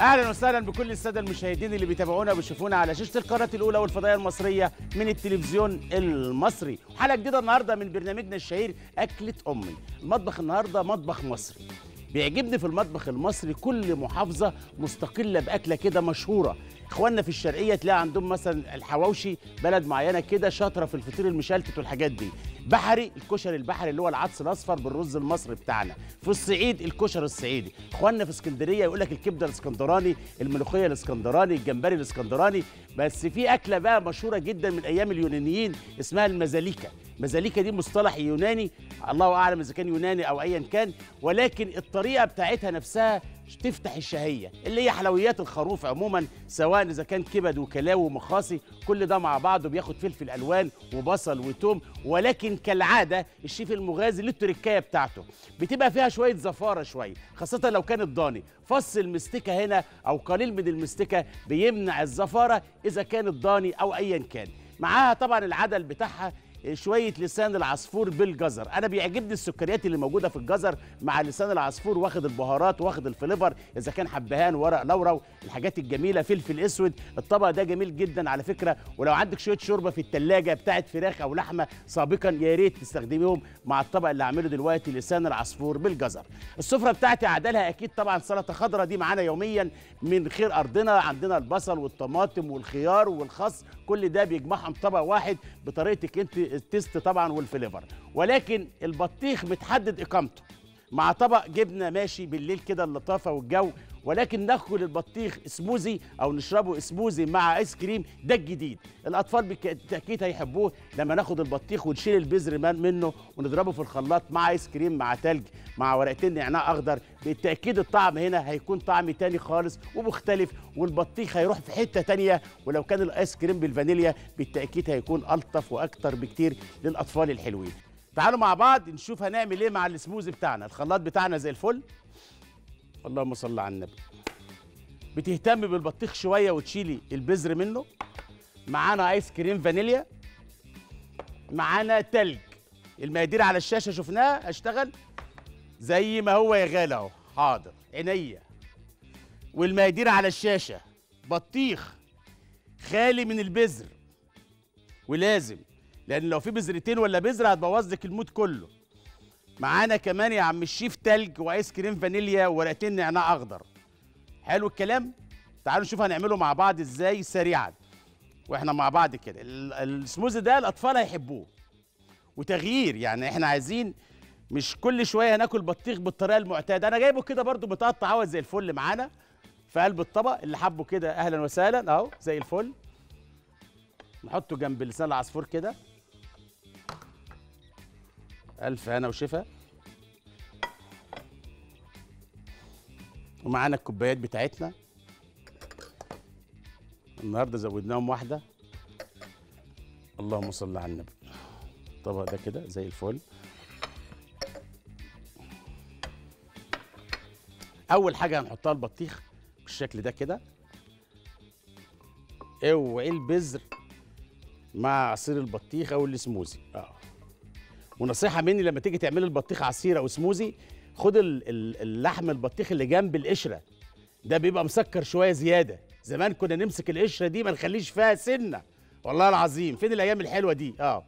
أهلا وسهلا بكل السادة المشاهدين اللي بيتابعونا وبيشوفونا على شاشة القناة الأولى والفضائية المصرية من التلفزيون المصري. حلقه جديدة النهارده من برنامجنا الشهير أكلة أمي. المطبخ النهارده مطبخ مصري. بيعجبني في المطبخ المصري كل محافظة مستقلة بأكلة كده مشهورة. إخواننا في الشرقية تلاقي عندهم مثلا الحواوشي بلد معينة كده شاطرة في الفطير المشلتت والحاجات دي. بحري الكشري البحري اللي هو العدس الأصفر بالرز المصري بتاعنا. في الصعيد الكشري الصعيدي. إخواننا في اسكندرية يقول لك الكبدة الإسكندراني الملوخية الإسكندراني الجمبري الإسكندراني. بس في أكلة بقى مشهورة جدا من أيام اليونانيين اسمها المزاليكا. مزاليكا دي مصطلح يوناني الله أعلم إذا كان يوناني أو ايا كان ولكن الطريقة بتاعتها نفسها تفتح الشهية اللي هي حلويات الخروف عموما سواء إذا كان كبد وكلاوي ومخاصي كل ده مع بعضه بياخد فلفل ألوان وبصل وتوم ولكن كالعادة الشيف المغازي له التركايه بتاعته بتبقى فيها شوية زفارة شوية خاصة لو كانت ضاني. فص المستكة هنا أو قليل من المستكة بيمنع الزفارة إذا كانت ضاني أو ايا كان. معاها طبعا العدل بتاعها شوية لسان العصفور بالجزر. أنا بيعجبني السكريات اللي موجودة في الجزر مع لسان العصفور واخد البهارات واخد الفليفر. إذا كان حبهان ورق لورا الحاجات الجميلة فلفل أسود. الطبق ده جميل جدا على فكرة. ولو عندك شوية شوربة في الثلاجه بتاعت فراخ أو لحمة سابقا يا ريت تستخدميهم مع الطبق اللي هعمله دلوقتي لسان العصفور بالجزر. السفرة بتاعتي عدلها أكيد طبعا سلطة خضراء. دي معانا يوميا من خير أرضنا. عندنا البصل والطماطم والخيار والخس. كل ده بيجمعهم طبق واحد. بطريقتك أنت ال taste طبعا وال flavor ولكن البطيخ متحدد إقامته. مع طبق جبنة ماشي بالليل كده اللطافة والجو ولكن ناكل البطيخ سموزي أو نشربه سموزي مع آيس كريم ده الجديد. الأطفال بالتأكيد هيحبوه لما ناخد البطيخ ونشيل البذر منه ونضربه في الخلاط مع آيس كريم مع تلج مع ورقتين نعناع أخضر. بالتأكيد الطعم هنا هيكون طعم تاني خالص ومختلف والبطيخ هيروح في حتة تانية. ولو كان الآيس كريم بالفانيليا بالتأكيد هيكون ألطف وأكتر بكتير للأطفال الحلوين. تعالوا مع بعض نشوف هنعمل إيه مع السموزي بتاعنا. الخلاط بتاعنا زي الفل. اللهم صل على النبي. بتهتم بالبطيخ شوية وتشيلي البذر منه. معانا ايس كريم فانيليا معانا تلج. المقادير على الشاشة شفناها اشتغل زي ما هو يا غالي أهو. حاضر. عينيا. والمقادير على الشاشة. بطيخ خالي من البذر. ولازم. لأن لو في بذرتين ولا بذرة هتبوظ لك ال mood كله. معانا كمان يا عم الشيف تلج وايس كريم فانيليا وورقتين نعناع أخضر. حلو الكلام؟ تعالوا نشوف هنعمله مع بعض إزاي سريعا. وإحنا مع بعض كده. السموزي ده الأطفال هيحبوه. وتغيير يعني إحنا عايزين مش كل شوية هناكل بطيخ بالطريقة المعتادة. أنا جايبه كده برده متقطع أهو زي الفل معانا. في قلب الطبق اللي حبه كده أهلا وسهلا أهو زي الفل. نحطه جنب لسان العصفور كده. ألف هنا وشفا. ومعانا الكوبايات بتاعتنا. النهارده زودناهم واحدة. اللهم صل على النبي. الطبق ده كده زي الفل. أول حاجة هنحطها البطيخ بالشكل ده كده. اوعي البذر مع عصير البطيخ أو السموزي. آه. ونصيحة مني لما تيجي تعملي البطيخ عصير أو سموزي خد اللحم البطيخ اللي جنب القشرة. ده بيبقى مسكر شوية زيادة. زمان كنا نمسك القشرة دي ما نخليش فيها سنة. والله العظيم. فين الأيام الحلوة دي؟ آه.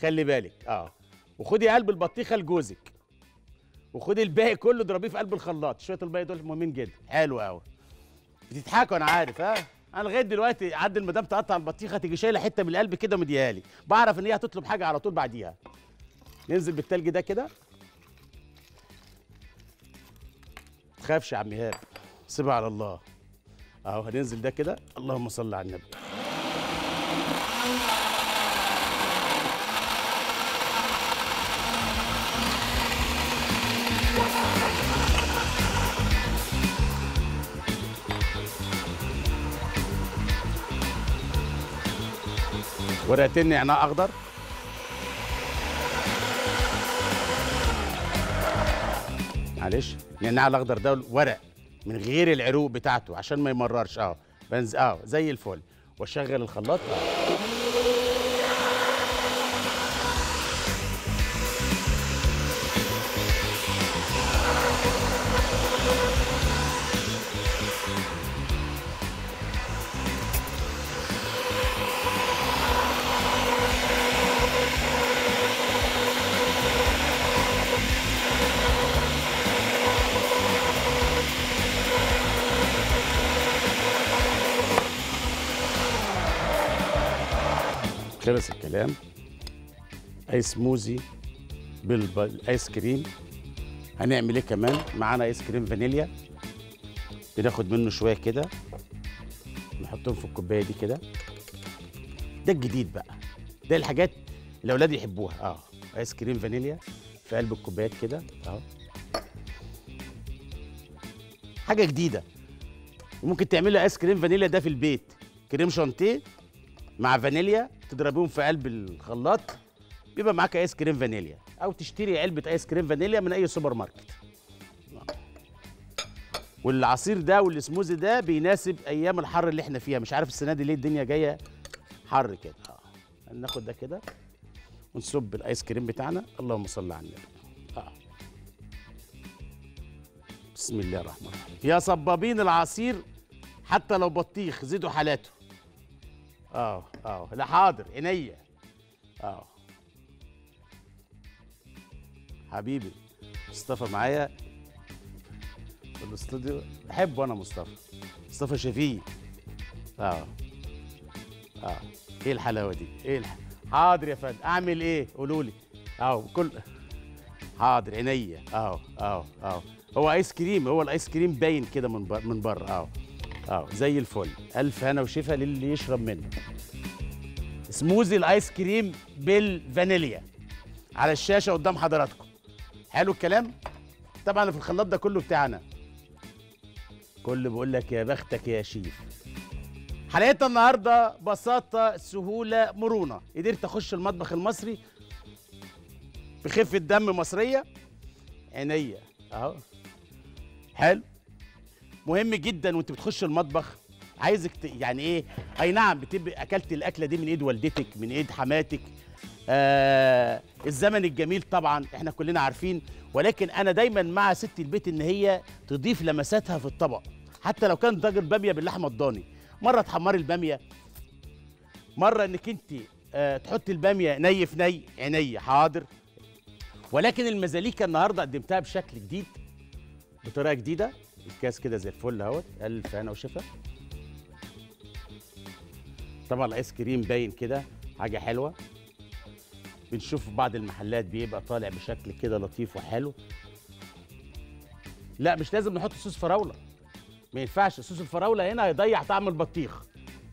خلي بالك. آه. وخدي قلب البطيخة لجوزك. وخدي الباقي كله اضربيه في قلب الخلاط. شوية الباقي دول مهمين جدا. حلو قوي بتضحكوا أنا عارف ها أنا لغاية دلوقتي عد المدام تقطع البطيخة تيجي شايلة حتة من القلب كده ومديها لي. بعرف إن هي هتطلب حاجة على طول بعديها. ننزل بالتلج ده كده. تخافش يا عم ايهاب سيبها على الله. اهو هننزل ده كده. اللهم صل على النبي. ورقتين نعناع اخضر معلش النعناع الاخضر ده ورق من غير العروق بتاعته عشان ما يمررش. آه بنز آه زي الفل. واشغل الخلاط. خلص الكلام. ايس سموزي بالايس كريم هنعمل إيه كمان؟ معانا ايس كريم فانيليا بناخد منه شوية كده. نحطهم في الكوباية دي كده. ده الجديد بقى. ده الحاجات اللي الاولاد يحبوها. آه. ايس كريم فانيليا في قلب الكوبايات كده. اهو حاجة جديدة. وممكن تعملوا ايس كريم فانيليا ده في البيت. كريم شانتيه. مع فانيليا تضربيهم في قلب الخلاط بيبقى معاك ايس كريم فانيليا. أو تشتري علبة ايس كريم فانيليا من أي سوبر ماركت والعصير ده والسموزي ده بيناسب أيام الحر اللي إحنا فيها. مش عارف السنة دي ليه الدنيا جاية حر كده. آه. ناخد ده كده ونصب الايس كريم بتاعنا. اللهم صل على النبي. آه. بسم الله الرحمن الرحيم. يا صبابين العصير حتى لو بطيخ زيدوا حالاته. آه آه لا حاضر. عينيا. آه حبيبي مصطفى معايا؟ في الأستوديو. بحبه أنا مصطفى. مصطفى شفيق. آه آه إيه الحلاوة دي؟ إيه الح... حاضر يا فندم. أعمل إيه؟ قولوا لي. اهو كل حاضر. عينيا. اهو اهو اهو هو آيس كريم هو الآيس كريم باين كده من بر... من بره. اهو اهو زي الفل. ألف هنا وشفا للي يشرب منه. سموزي الآيس كريم بالفانيليا. على الشاشة قدام حضراتكم. حلو الكلام؟ طبعا في الخلاط ده كله بتاعنا. كل بقول لك يا بختك يا شيف. حلقتنا النهارده بساطة سهولة مرونة. قدرت أخش المطبخ المصري بخفة دم مصرية. عينيا. أهو. حلو. مهم جدا وأنت بتخش المطبخ عايزك. يعني إيه؟ أي نعم بتبقى أكلت الأكلة دي من إيد والدتك من إيد حماتك. آه الزمن الجميل طبعا إحنا كلنا عارفين. ولكن أنا دايما مع ست البيت إن هي تضيف لمساتها في الطبق. حتى لو كان طاجن بامية باللحمة الضاني. مرة تحمري البامية. مرة إنك أنت آه تحطي البامية ني في ني عينيا حاضر. ولكن المزاليكا النهارده قدمتها بشكل جديد بطريقة جديدة. الكاس كده زي الفل اهوت ألف هنا وشفا. طبعا الآيس كريم باين كده حاجة حلوة. بنشوف بعض المحلات بيبقى طالع بشكل كده لطيف وحلو. لا مش لازم نحط صوص فراولة. ما ينفعش صوص الفراولة هنا هيضيع طعم البطيخ.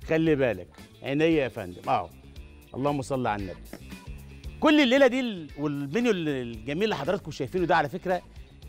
خلي بالك. عينيا يا فندم. أهو. اللهم صل على النبي. كل الليلة دي ال- والمنيو الجميل اللي حضراتكم شايفينه ده على فكرة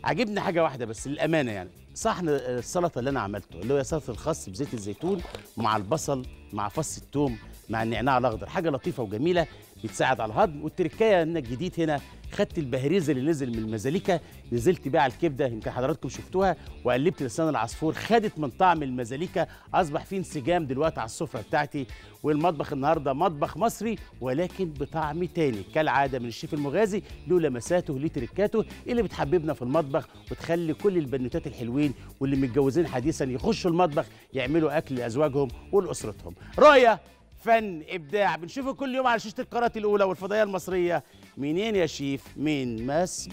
عجبني حاجة واحدة بس للأمانة يعني. صحن السلطة اللي أنا عملته اللي هو سلطة الخس بزيت الزيتون مع البصل مع فص الثوم مع النعناع الأخضر حاجة لطيفة وجميلة. بتساعد على الهضم. والتركايه ان الجديد هنا خدت البهريز اللي نزل من المزاليكا نزلت بيه على الكبدة يمكن حضراتكم شفتوها وقلبت لسان العصفور خدت من طعم المزاليكا أصبح فيه انسجام دلوقتي على السفرة بتاعتي والمطبخ النهارده مطبخ مصري ولكن بطعم تاني كالعادة من الشيف المغازي له لمساته له تركاته اللي بتحببنا في المطبخ وتخلي كل البنوتات الحلوين واللي متجوزين حديثا يخشوا المطبخ يعملوا أكل لأزواجهم ولأسرتهم. رؤية فن إبداع. بنشوفه كل يوم على شاشة القناة الأولى والفضائية المصرية. منين يا شيف؟ من ماس